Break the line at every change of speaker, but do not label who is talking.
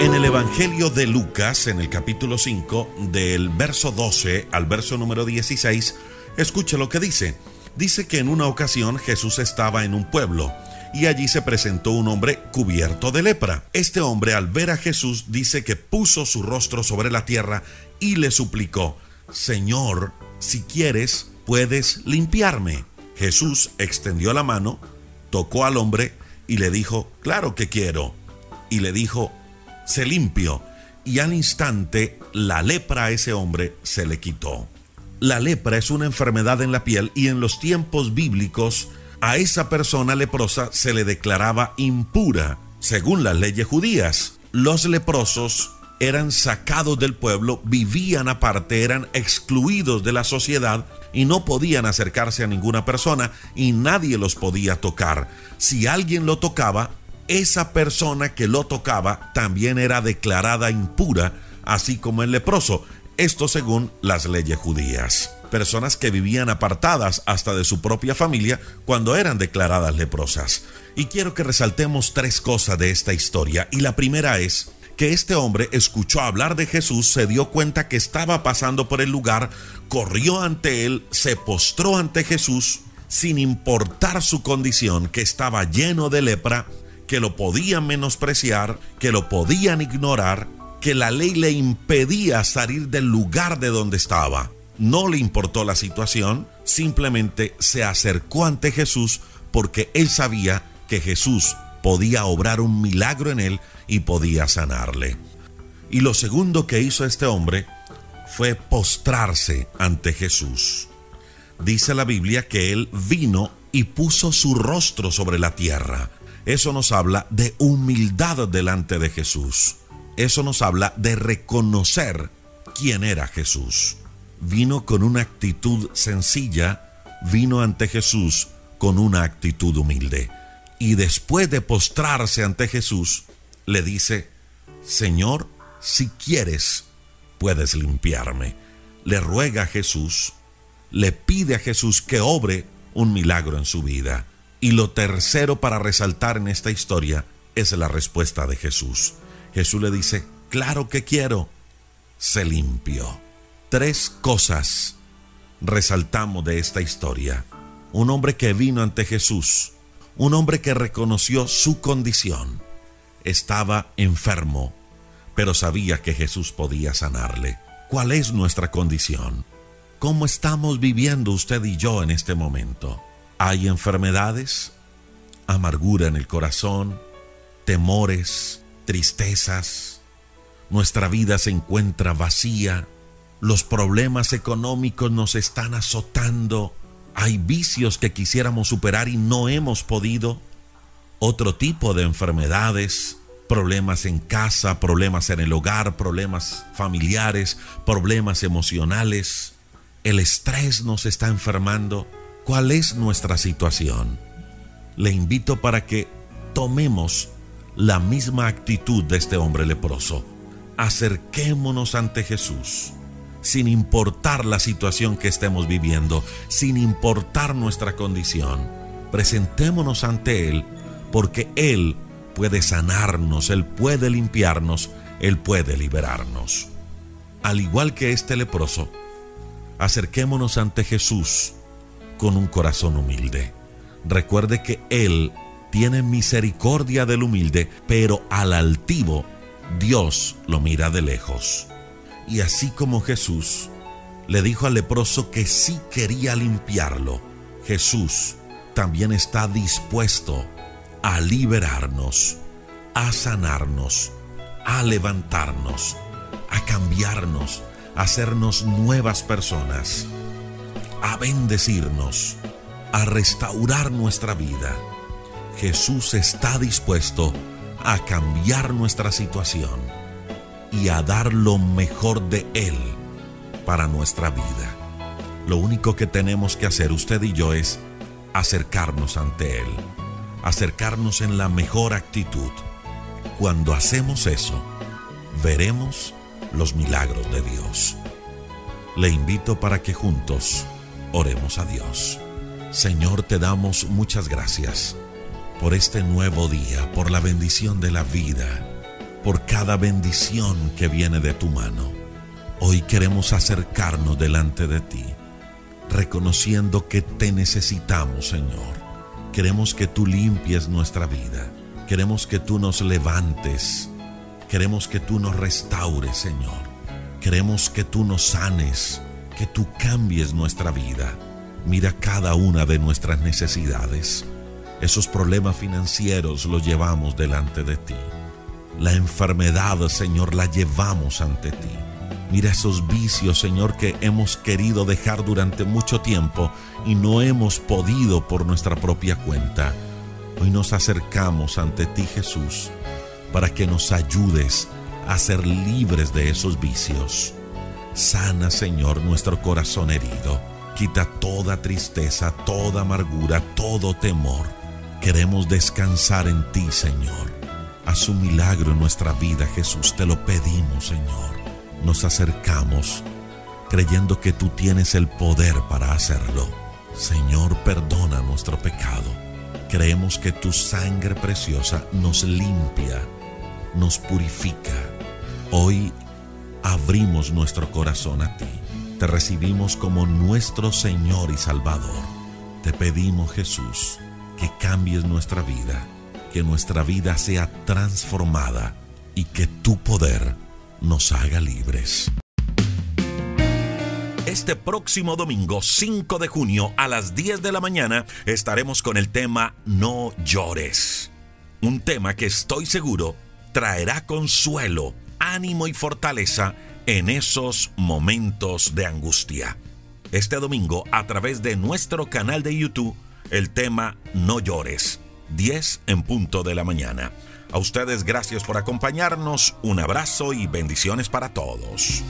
En el Evangelio de Lucas, en el capítulo 5, del verso 12 al verso número 16, escuche lo que dice. Dice que en una ocasión Jesús estaba en un pueblo y allí se presentó un hombre cubierto de lepra. Este hombre al ver a Jesús dice que puso su rostro sobre la tierra y le suplicó, Señor, si quieres, puedes limpiarme. Jesús extendió la mano, tocó al hombre y le dijo, claro que quiero. Y le dijo, se limpió y al instante la lepra a ese hombre se le quitó. La lepra es una enfermedad en la piel y en los tiempos bíblicos a esa persona leprosa se le declaraba impura, según las leyes judías. Los leprosos eran sacados del pueblo, vivían aparte, eran excluidos de la sociedad y no podían acercarse a ninguna persona y nadie los podía tocar. Si alguien lo tocaba, esa persona que lo tocaba también era declarada impura, así como el leproso, esto según las leyes judías. Personas que vivían apartadas hasta de su propia familia cuando eran declaradas leprosas. Y quiero que resaltemos tres cosas de esta historia. Y la primera es que este hombre escuchó hablar de Jesús, se dio cuenta que estaba pasando por el lugar, corrió ante él, se postró ante Jesús, sin importar su condición, que estaba lleno de lepra, que lo podían menospreciar, que lo podían ignorar, que la ley le impedía salir del lugar de donde estaba. No le importó la situación, simplemente se acercó ante Jesús porque él sabía que Jesús podía obrar un milagro en él y podía sanarle. Y lo segundo que hizo este hombre fue postrarse ante Jesús. Dice la Biblia que él vino y puso su rostro sobre la tierra eso nos habla de humildad delante de Jesús. Eso nos habla de reconocer quién era Jesús. Vino con una actitud sencilla, vino ante Jesús con una actitud humilde. Y después de postrarse ante Jesús, le dice, Señor, si quieres, puedes limpiarme. Le ruega a Jesús, le pide a Jesús que obre un milagro en su vida. Y lo tercero para resaltar en esta historia es la respuesta de Jesús. Jesús le dice, claro que quiero, se limpió. Tres cosas resaltamos de esta historia. Un hombre que vino ante Jesús, un hombre que reconoció su condición. Estaba enfermo, pero sabía que Jesús podía sanarle. ¿Cuál es nuestra condición? ¿Cómo estamos viviendo usted y yo en este momento? Hay enfermedades, amargura en el corazón, temores, tristezas. Nuestra vida se encuentra vacía. Los problemas económicos nos están azotando. Hay vicios que quisiéramos superar y no hemos podido. Otro tipo de enfermedades, problemas en casa, problemas en el hogar, problemas familiares, problemas emocionales. El estrés nos está enfermando cuál es nuestra situación. Le invito para que tomemos la misma actitud de este hombre leproso. Acerquémonos ante Jesús, sin importar la situación que estemos viviendo, sin importar nuestra condición. Presentémonos ante Él, porque Él puede sanarnos, Él puede limpiarnos, Él puede liberarnos. Al igual que este leproso, acerquémonos ante Jesús con un corazón humilde. Recuerde que Él tiene misericordia del humilde, pero al altivo Dios lo mira de lejos. Y así como Jesús le dijo al leproso que sí quería limpiarlo, Jesús también está dispuesto a liberarnos, a sanarnos, a levantarnos, a cambiarnos, a hacernos nuevas personas a bendecirnos, a restaurar nuestra vida. Jesús está dispuesto a cambiar nuestra situación y a dar lo mejor de Él para nuestra vida. Lo único que tenemos que hacer usted y yo es acercarnos ante Él, acercarnos en la mejor actitud. Cuando hacemos eso, veremos los milagros de Dios. Le invito para que juntos Oremos a Dios. Señor, te damos muchas gracias por este nuevo día, por la bendición de la vida. por cada bendición que viene de tu mano. Hoy queremos acercarnos delante de ti, reconociendo que te necesitamos, Señor. Queremos que tú limpies nuestra vida. Queremos que tú nos levantes. Queremos que tú nos restaures, Señor. Queremos que tú nos sanes, que tú cambies nuestra vida. Mira cada una de nuestras necesidades. Esos problemas financieros los llevamos delante de ti. La enfermedad, Señor, la llevamos ante ti. Mira esos vicios, Señor, que hemos querido dejar durante mucho tiempo y no hemos podido por nuestra propia cuenta. Hoy nos acercamos ante ti, Jesús, para que nos ayudes a ser libres de esos vicios. Sana, Señor, nuestro corazón herido. Quita toda tristeza, toda amargura, todo temor. Queremos descansar en ti, Señor. Haz un milagro en nuestra vida, Jesús. Te lo pedimos, Señor. Nos acercamos creyendo que tú tienes el poder para hacerlo. Señor, perdona nuestro pecado. Creemos que tu sangre preciosa nos limpia, nos purifica. Hoy abrimos nuestro corazón a ti. Te recibimos como nuestro Señor y Salvador. Te pedimos, Jesús, que cambies nuestra vida que nuestra vida sea transformada y que tu poder nos haga libres. Este próximo domingo 5 de junio a las 10 de la mañana estaremos con el tema No llores. Un tema que estoy seguro traerá consuelo, ánimo y fortaleza en esos momentos de angustia. Este domingo a través de nuestro canal de YouTube, el tema No llores 10 en punto de la mañana. A ustedes gracias por acompañarnos, un abrazo y bendiciones para todos.